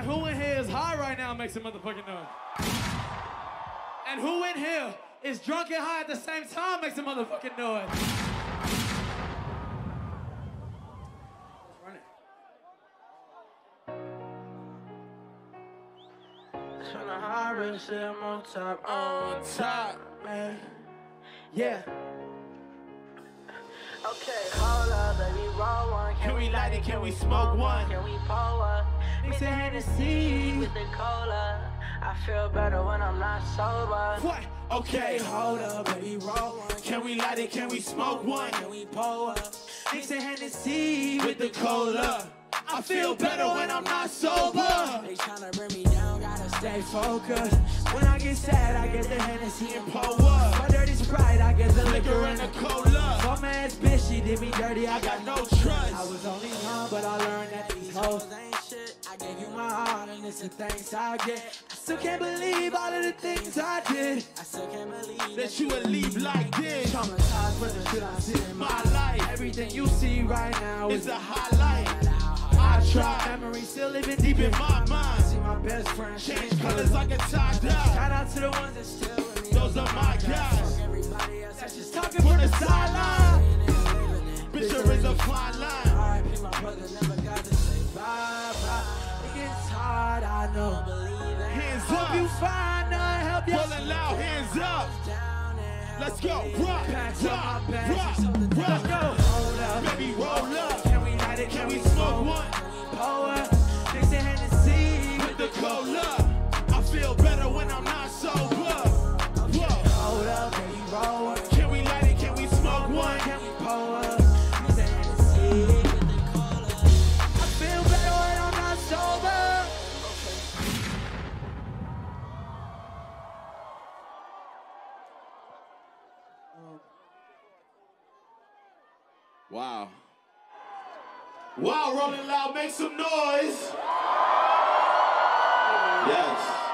Alright, who in here is high right now? Make some motherfucking noise. And who in here is drunk and high at the same time? Make some motherfucking noise. Tryna high real I'm on top, on top, man. Yeah. Okay, hold up, baby, roll one. Can we light it? Can we smoke one? Can we pour one? Mix a Hennessy with the cola. I feel better when I'm not sober. What? Okay, hold up, baby, roll one. Can we light it? Can we smoke one? Can we pour one? Mix a Hennessy with the cola. I feel better when I'm not sober. They tryna bring me down, gotta stay focused. When I get sad, I get the Hennessy and pour up. My dirty Sprite, I get the liquor and the cola. Bum ass bitch, she did me dirty, I got no trust. I was only young, but I learned that these hoes ain't. I gave you my heart, and it's the thanks I get. I still can't believe all of the things I did. I still can't believe that you would leave like this. Traumatized for the shit I see in my life. Everything you see right now is a highlight. I try. Memories still living deep in my mind. See my best friend change colors like a tie dye. Shout out to the ones that still with me. Those are my guys. Find I help you. Rolling loud, hands up. Let's go. Rock, rock, rock, rock. Wow. Wow, Rolling Loud, make some noise. Yes.